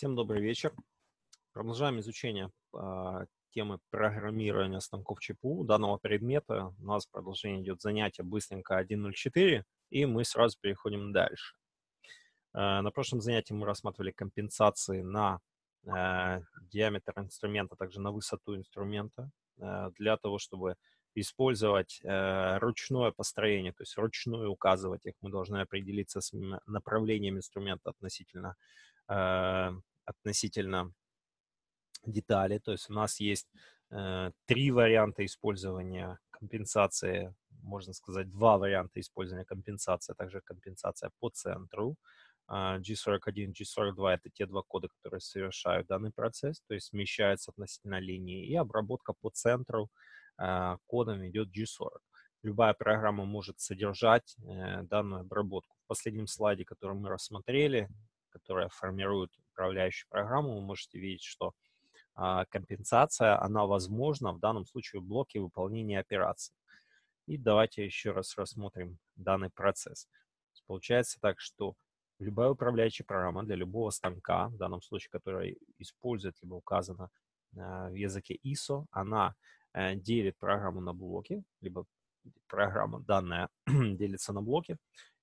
Всем добрый вечер. Продолжаем изучение э, темы программирования станков ЧПУ данного предмета. У нас продолжение идет занятие быстренько 1.04, и мы сразу переходим дальше. Э, на прошлом занятии мы рассматривали компенсации на э, диаметр инструмента, также на высоту инструмента, э, для того, чтобы использовать э, ручное построение, то есть ручную указывать их. Мы должны определиться с направлением инструмента относительно относительно детали. То есть у нас есть э, три варианта использования компенсации, можно сказать, два варианта использования компенсации, а также компенсация по центру. G41, G42 — это те два кода, которые совершают данный процесс, то есть смещаются относительно линии, и обработка по центру э, кодом идет G40. Любая программа может содержать э, данную обработку. В последнем слайде, который мы рассмотрели, которая формирует управляющую программу, вы можете видеть, что а, компенсация, она возможна в данном случае в блоке выполнения операций. И давайте еще раз рассмотрим данный процесс. Получается так, что любая управляющая программа для любого станка, в данном случае, которая использует либо указана в языке ISO, она э, делит программу на блоки, либо программа данная делится на блоки,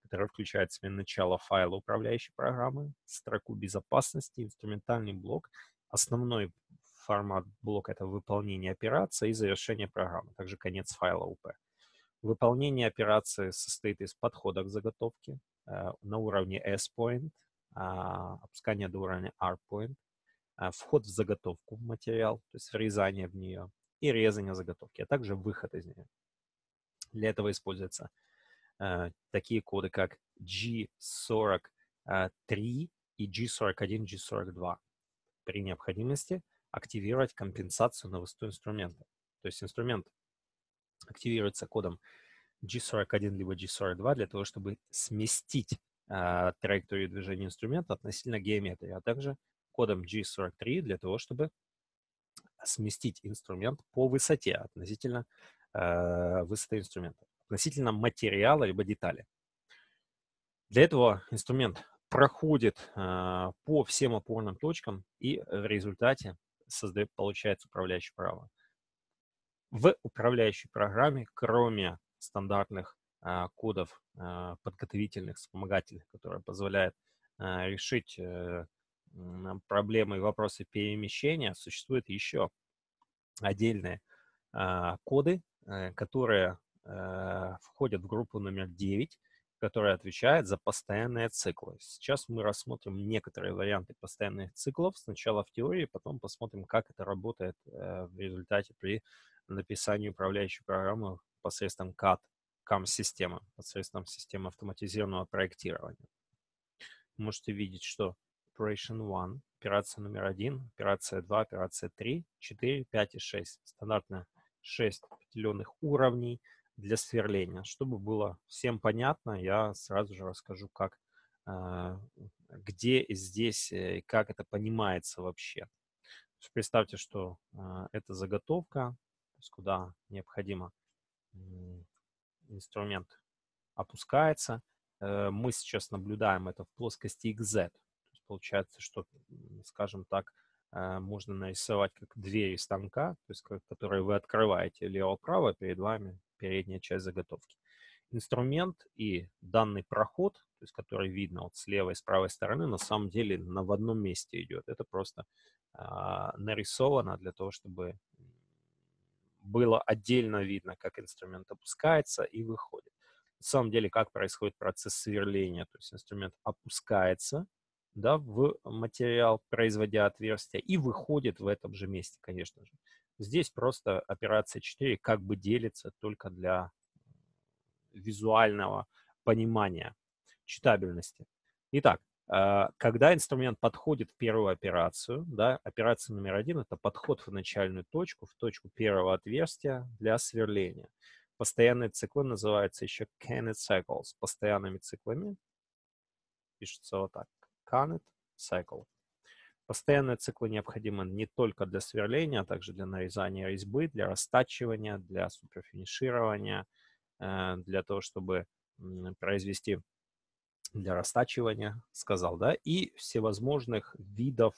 который включает в себе начало файла управляющей программы, строку безопасности, инструментальный блок. Основной формат блока — это выполнение операции и завершение программы, также конец файла UP. Выполнение операции состоит из подхода к заготовке э, на уровне S-point, э, опускание до уровня R-point, э, вход в заготовку в материал, то есть врезание в нее, и резание заготовки, а также выход из нее. Для этого используется такие коды, как G43 и G41, G42. При необходимости активировать компенсацию на высоту инструмента. То есть инструмент активируется кодом G41 либо G42 для того, чтобы сместить э, траекторию движения инструмента относительно геометрии, а также кодом G43 для того, чтобы сместить инструмент по высоте относительно э, высоты инструмента относительно материала либо детали. Для этого инструмент проходит э, по всем опорным точкам и в результате создает, получается управляющая программа. В управляющей программе, кроме стандартных э, кодов э, подготовительных, вспомогательных, которые позволяют э, решить э, проблемы и вопросы перемещения, существуют еще отдельные э, коды, э, которые Э, входят в группу номер 9, которая отвечает за постоянные циклы. Сейчас мы рассмотрим некоторые варианты постоянных циклов. Сначала в теории, потом посмотрим, как это работает э, в результате при написании управляющей программы посредством CAD, CAM-системы, посредством системы автоматизированного проектирования. можете видеть, что Operation 1, операция номер 1, операция 2, операция 3, 4, 5 и 6. Стандартно 6 определенных уровней – для сверления. Чтобы было всем понятно, я сразу же расскажу, как, а, где здесь э, и как это понимается вообще. Представьте, что а, это заготовка, куда необходимо инструмент опускается. Э, мы сейчас наблюдаем это в плоскости XZ. Получается, что, скажем так, э, можно нарисовать как двери станка, то есть, которые вы открываете лево-право перед вами передняя часть заготовки. Инструмент и данный проход, то есть который видно вот с левой и с правой стороны, на самом деле на в одном месте идет. Это просто а, нарисовано для того, чтобы было отдельно видно, как инструмент опускается и выходит. На самом деле, как происходит процесс сверления. То есть инструмент опускается да, в материал, производя отверстие, и выходит в этом же месте, конечно же. Здесь просто операция 4 как бы делится только для визуального понимания, читабельности. Итак, а, когда инструмент подходит в первую операцию, да, операция номер один – это подход в начальную точку, в точку первого отверстия для сверления. Постоянные циклы называются еще cannet cycles. Постоянными циклами пишется вот так. Cannet cycle. Постоянные циклы необходимы не только для сверления, а также для нарезания резьбы, для растачивания, для суперфиниширования, э, для того, чтобы произвести для растачивания, сказал, да, и всевозможных видов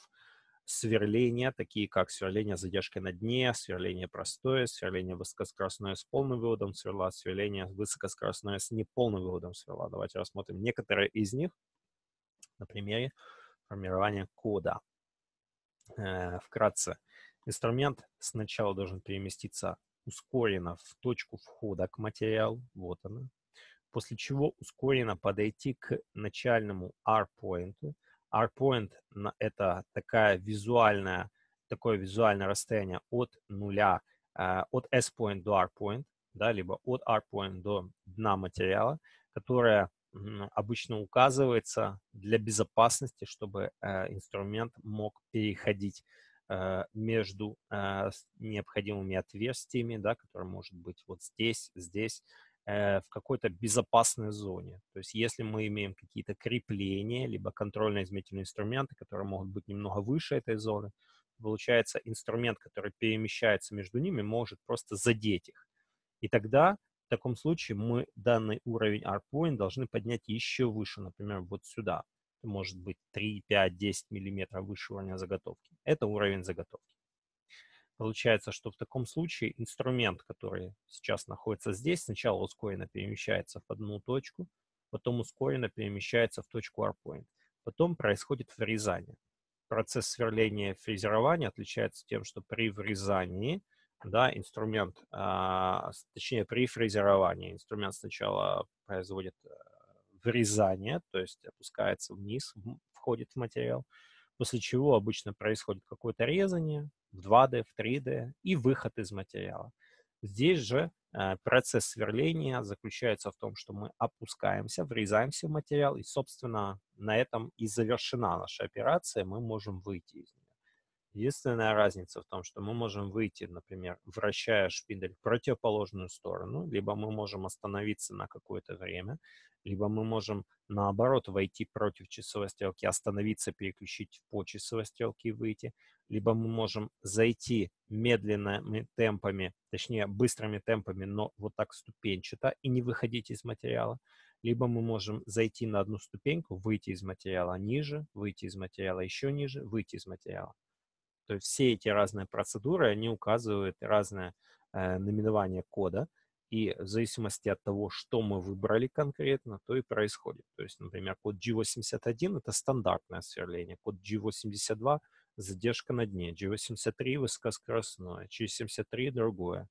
сверления, такие как сверление с задержкой на дне, сверление простое, сверление высокоскоростное с полным выводом сверла, сверление высокоскоростное с неполным выводом сверла. Давайте рассмотрим некоторые из них на примере формирования кода. Э, вкратце, инструмент сначала должен переместиться ускоренно в точку входа к материалу, вот она, после чего ускоренно подойти к начальному R-point. R-point — это такая визуальная, такое визуальное расстояние от нуля, э, от S-point до R-point, да, либо от R-point до дна материала, которое обычно указывается для безопасности, чтобы э, инструмент мог переходить э, между э, необходимыми отверстиями, да, которые может быть вот здесь, здесь, в какой-то безопасной зоне. То есть если мы имеем какие-то крепления, либо контрольно-измерительные инструменты, которые могут быть немного выше этой зоны, получается инструмент, который перемещается между ними, может просто задеть их. И тогда в таком случае мы данный уровень ARPoint должны поднять еще выше, например, вот сюда. Может быть 3, 5, 10 миллиметров выше уровня заготовки. Это уровень заготовки. Получается, что в таком случае инструмент, который сейчас находится здесь, сначала ускоренно перемещается в одну точку, потом ускоренно перемещается в точку ARPoint. Потом происходит врезание. Процесс сверления и фрезерования отличается тем, что при врезании да, инструмент, а, точнее при фрезеровании инструмент сначала производит а, врезание, то есть опускается вниз, входит в материал, после чего обычно происходит какое-то резание, в 2D, в 3D и выход из материала. Здесь же э, процесс сверления заключается в том, что мы опускаемся, врезаемся в материал, и, собственно, на этом и завершена наша операция, мы можем выйти из. Единственная разница в том, что мы можем выйти, например, вращая шпиндель в противоположную сторону, либо мы можем остановиться на какое-то время, либо мы можем, наоборот, войти против часовой стрелки, остановиться, переключить по часовой стрелке и выйти, либо мы можем зайти медленными темпами, точнее, быстрыми темпами, но вот так ступенчато и не выходить из материала, либо мы можем зайти на одну ступеньку, выйти из материала ниже, выйти из материала еще ниже, выйти из материала. То есть все эти разные процедуры, они указывают разное э, наименование кода, и в зависимости от того, что мы выбрали конкретно, то и происходит. То есть, например, код G81 — это стандартное сверление, код G82 — задержка на дне, G83 — высокоскоростное, G73 — другое.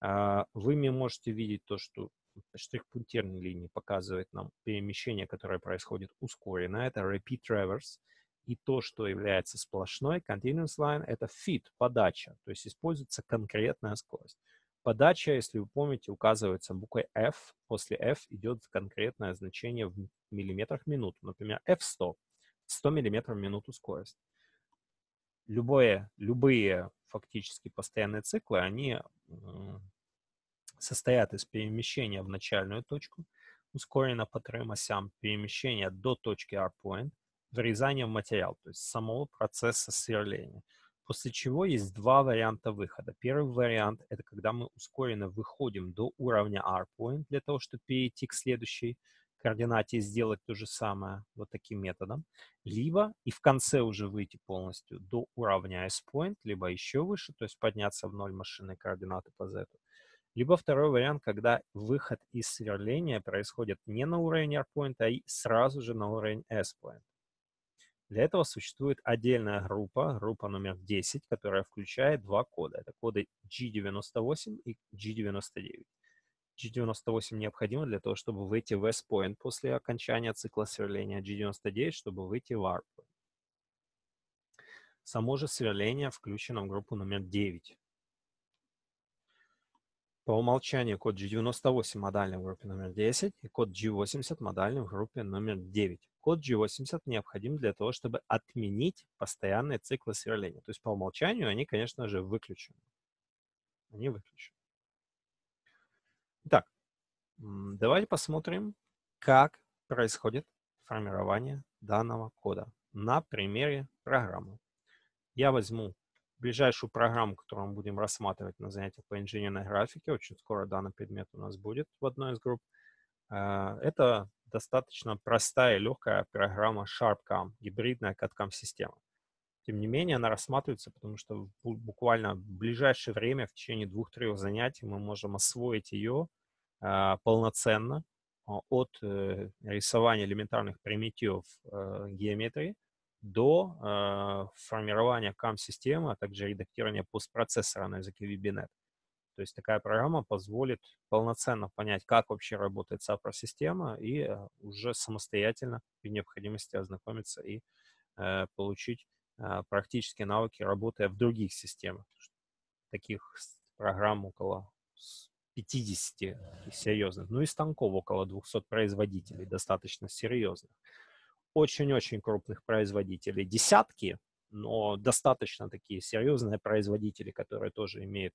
А вы мне можете видеть то, что штрих-пунктирной линии показывает нам перемещение, которое происходит ускоренно. Это repeat traverse. И то, что является сплошной continuous line, это fit, подача. То есть используется конкретная скорость. Подача, если вы помните, указывается буквой F. После F идет конкретное значение в миллиметрах в минуту. Например, F100. 100 миллиметров в минуту скорость. Любое, любые фактически постоянные циклы, они состоят из перемещения в начальную точку, ускоренно по трем осям, перемещения до точки R-point, врезания в материал, то есть самого процесса сверления. После чего есть два варианта выхода. Первый вариант — это когда мы ускоренно выходим до уровня R-point для того, чтобы перейти к следующей координате и сделать то же самое вот таким методом. Либо и в конце уже выйти полностью до уровня S-point, либо еще выше, то есть подняться в ноль машинной координаты по Z. Либо второй вариант, когда выход из сверления происходит не на уровень R-point, а сразу же на уровень S-point. Для этого существует отдельная группа, группа номер 10, которая включает два кода. Это коды G98 и G99. G98 необходимо для того, чтобы выйти в S-point после окончания цикла сверления, G99, чтобы выйти в R-point. Само же сверление включено в группу номер 9. По умолчанию код G98 модальный в группе номер 10 и код G80 модальный в группе номер 9. Код G80 необходим для того, чтобы отменить постоянные циклы сверления. То есть по умолчанию они, конечно же, выключены. Они выключены. Итак, давайте посмотрим, как происходит формирование данного кода на примере программы. Я возьму ближайшую программу, которую мы будем рассматривать на занятиях по инженерной графике. Очень скоро данный предмет у нас будет в одной из групп. А, это достаточно простая и легкая программа SharpCam, гибридная CAD-CAM-система. Тем не менее, она рассматривается, потому что буквально в ближайшее время, в течение двух-трех занятий, мы можем освоить ее э, полноценно а, от э, рисования элементарных примитивов э, геометрии до э, формирования CAM-системы, а также редактирования постпроцессора на языке VBNet. То есть такая программа позволит полноценно понять, как вообще работает SAPRO-система и э, уже самостоятельно при необходимости ознакомиться и э, получить э, практические навыки, работая в других системах. Таких программ около 50 серьезных, ну и станков около 200 производителей, достаточно серьезных. Очень-очень крупных производителей, десятки, но достаточно такие серьезные производители, которые тоже имеют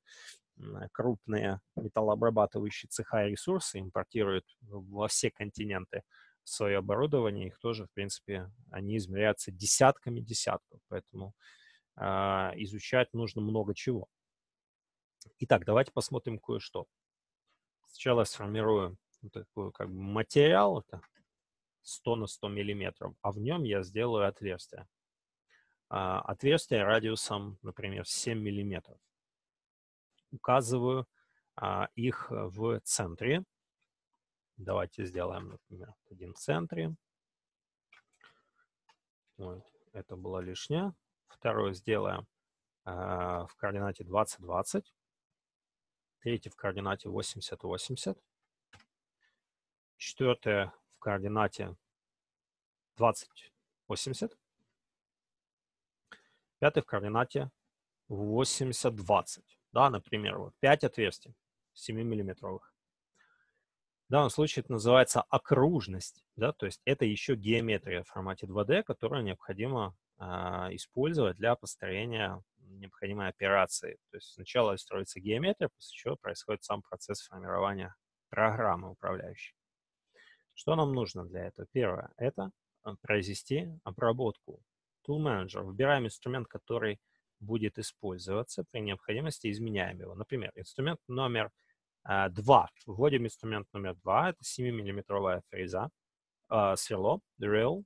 крупные металлообрабатывающие цеха и ресурсы, импортируют во все континенты свое оборудование, их тоже, в принципе, они измеряются десятками десятков, поэтому э, изучать нужно много чего. Итак, давайте посмотрим кое-что. Сначала сформирую вот такой как бы материал, это 100 на 100 миллиметров, а в нем я сделаю отверстие. А, отверстие радиусом, например, 7 миллиметров. Указываю а, их в центре. Давайте сделаем, например, один в центре. Вот, это было лишнее. Второе сделаем а, в координате 20-20. Третье в координате 80-80. Четвертое в координате 20-80. Пятый в координате 80-20. Да, например, вот 5 отверстий 7-миллиметровых. В данном случае это называется окружность, да, то есть это еще геометрия в формате 2D, которую необходимо э, использовать для построения необходимой операции. То есть сначала строится геометрия, после чего происходит сам процесс формирования программы управляющей. Что нам нужно для этого? Первое – это произвести обработку Tool Manager. Выбираем инструмент, который будет использоваться. При необходимости изменяем его. Например, инструмент номер 2. А, Вводим инструмент номер 2. Это 7-миллиметровая фреза, э, сверло, drill.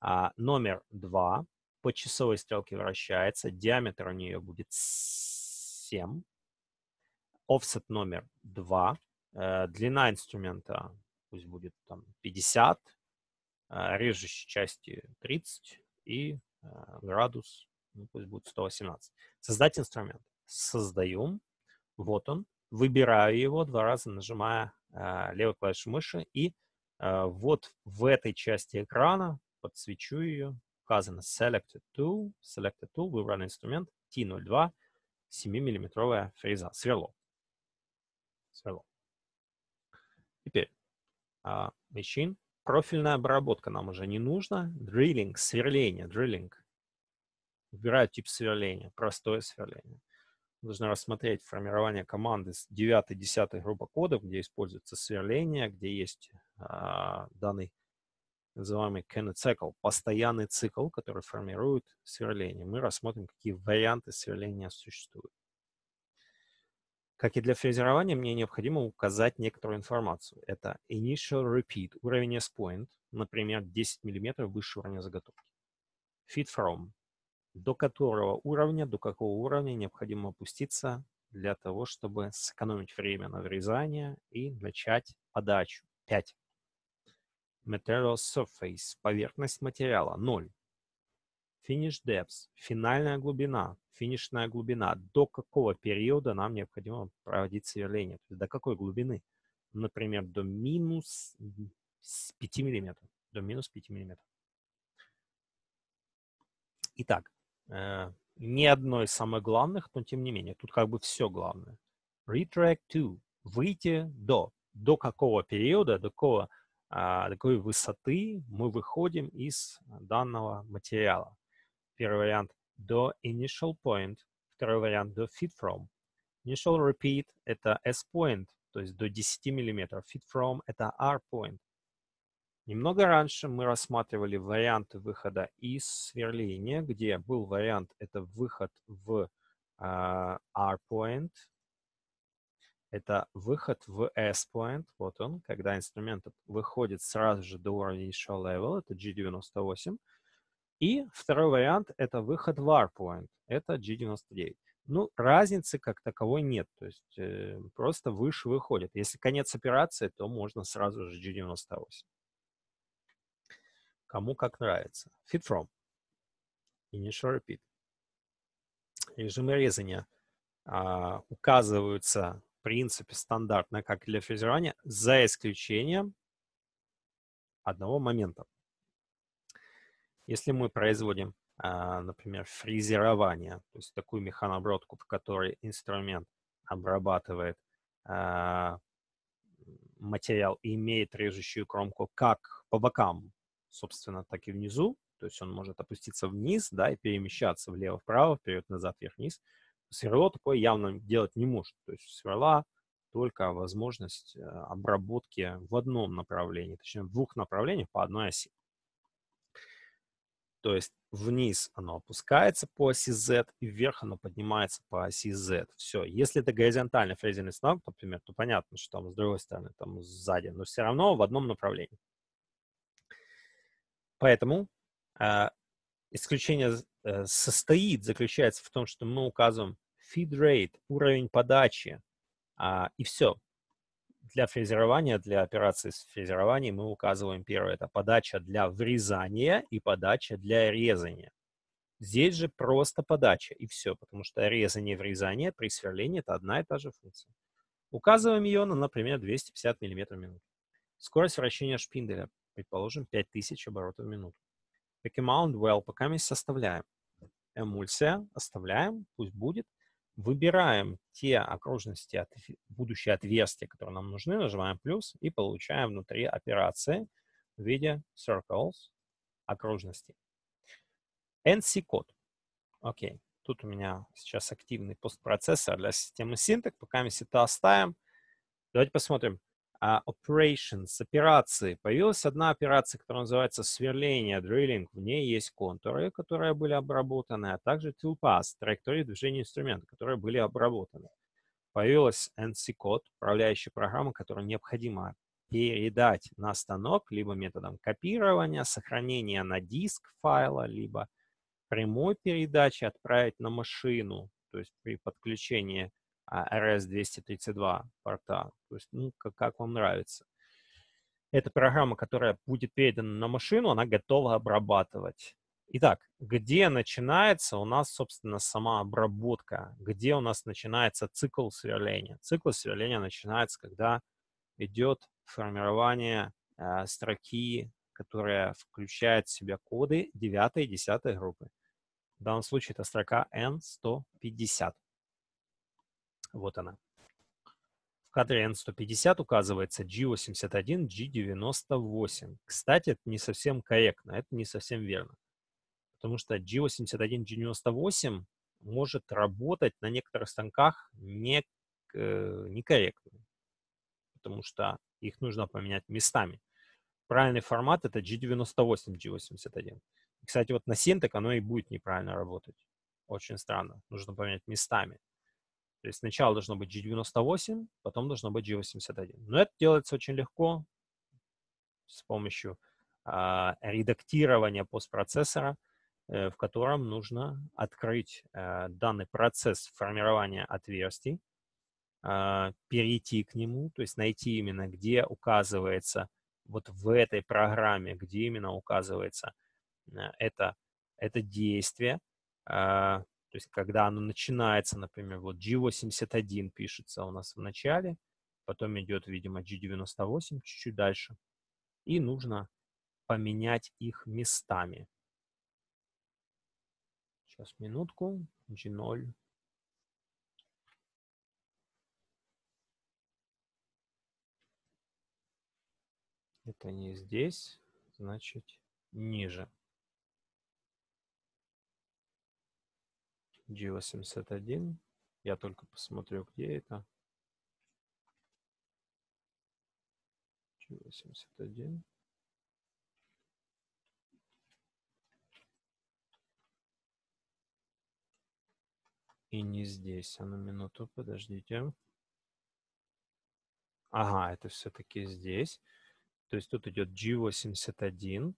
А, номер 2 по часовой стрелке вращается. Диаметр у нее будет 7. Offset номер 2. Э, длина инструмента пусть будет там 50. Э, режущей части 30 и градус, ну, пусть будет 118. Создать инструмент. Создаем. Вот он. Выбираю его два раза, нажимая э, левой клавишей мыши. И э, вот в этой части экрана подсвечу ее. Указано Selected Tool. Selected Tool. Выбранный инструмент. T02. 7-миллиметровая фреза. Сверло. Сверло. Теперь. Uh, machine Профильная обработка нам уже не нужна. Drilling, сверление, drilling. Выбираю тип сверления, простое сверление. Нужно рассмотреть формирование команды с 9-10 группа кодов, где используется сверление, где есть а, данный называемый Kenneth Cycle, постоянный цикл, который формирует сверление. Мы рассмотрим, какие варианты сверления существуют. Как и для фрезерования, мне необходимо указать некоторую информацию. Это initial repeat, уровень S-point, например, 10 мм выше уровня заготовки. Fit from, до которого уровня, до какого уровня необходимо опуститься для того, чтобы сэкономить время на врезание и начать подачу. 5. Material surface, поверхность материала, 0. Finish depth, финальная глубина, финишная глубина. До какого периода нам необходимо проводить сверление? То есть до какой глубины? Например, до минус 5 миллиметров. До минус 5 миллиметров. Итак, э, не одно из самых главных, но тем не менее, тут как бы все главное. Retract to. Выйти до. До какого периода, до какого, а, до какой высоты мы выходим из данного материала. Первый вариант до initial point, второй вариант до fit from. Initial repeat — это S-point, то есть до 10 мм. Fit from — это R-point. Немного раньше мы рассматривали варианты выхода из сверления, где был вариант — это выход в uh, R-point, это выход в S-point, вот он, когда инструмент выходит сразу же до уровня initial level, это G98. И второй вариант — это выход в R-point, это G99. Ну, разницы как таковой нет, то есть э, просто выше выходит. Если конец операции, то можно сразу же G98. Кому как нравится. Fit from. Initial repeat. Режимы резания а, указываются в принципе стандартно, как для фрезерования, за исключением одного момента. Если мы производим, а, например, фрезерование, то есть такую механобродку, в которой инструмент обрабатывает а, материал и имеет режущую кромку как по бокам, собственно, так и внизу, то есть он может опуститься вниз, да, и перемещаться влево-вправо, вперед-назад, вверх-вниз, сверло такое явно делать не может. То есть сверла только возможность э, обработки в одном направлении, точнее в двух направлениях по одной оси. То есть вниз оно опускается по оси Z, и вверх оно поднимается по оси Z. Все. Если это горизонтальный фрезерный станок, например, то понятно, что там с другой стороны, там сзади, но все равно в одном направлении. Поэтому э, исключение э, состоит, заключается в том, что мы указываем feed rate, уровень подачи, а, и все. Для фрезерования, для операции с фрезерованием мы указываем первое. Это подача для врезания и подача для резания. Здесь же просто подача, и все, потому что резание и врезание при сверлении — это одна и та же функция. Указываем ее на, например, 250 мм в минуту. Скорость вращения шпинделя, предположим, 5000 оборотов в минуту. Back well, пока мы составляем. Эмульсия оставляем, пусть будет выбираем те окружности, от, будущие отверстия, которые нам нужны, нажимаем плюс и получаем внутри операции в виде circles окружностей. NC-код. Окей. Тут у меня сейчас активный постпроцессор для системы Syntec. Пока мы это оставим. Давайте посмотрим uh, operations, операции. Появилась одна операция, которая называется сверление, drilling. В ней есть контуры, которые были обработаны, а также toolpath, траектории движения инструмента, которые были обработаны. Появилась NC-код, управляющая программа, которую необходимо передать на станок либо методом копирования, сохранения на диск файла, либо прямой передачи отправить на машину, то есть при подключении RS-232 порта. То есть, ну, как, как вам нравится. Эта программа, которая будет передана на машину, она готова обрабатывать. Итак, где начинается у нас, собственно, сама обработка? Где у нас начинается цикл сверления? Цикл сверления начинается, когда идет формирование э, строки, которая включает в себя коды 9 и 10 группы. В данном случае это строка N150. Вот она. В кадре N150 указывается G81, G98. Кстати, это не совсем корректно, это не совсем верно. Потому что G81, G98 может работать на некоторых станках не, э, некорректно. Потому что их нужно поменять местами. Правильный формат это G98, G81. Кстати, вот на Syntec оно и будет неправильно работать. Очень странно. Нужно поменять местами. То есть сначала должно быть G98, потом должно быть G81. Но это делается очень легко с помощью э, редактирования постпроцессора, э, в котором нужно открыть э, данный процесс формирования отверстий, э, перейти к нему, то есть найти именно, где указывается вот в этой программе, где именно указывается э, это, это действие, то есть, когда оно начинается, например, вот G81 пишется у нас в начале, потом идет, видимо, G98 чуть-чуть дальше, и нужно поменять их местами. Сейчас, минутку. G0. Это не здесь, значит, ниже. G81. Я только посмотрю, где это. G81. И не здесь. А на минуту, подождите. Ага, это все-таки здесь. То есть тут идет G81.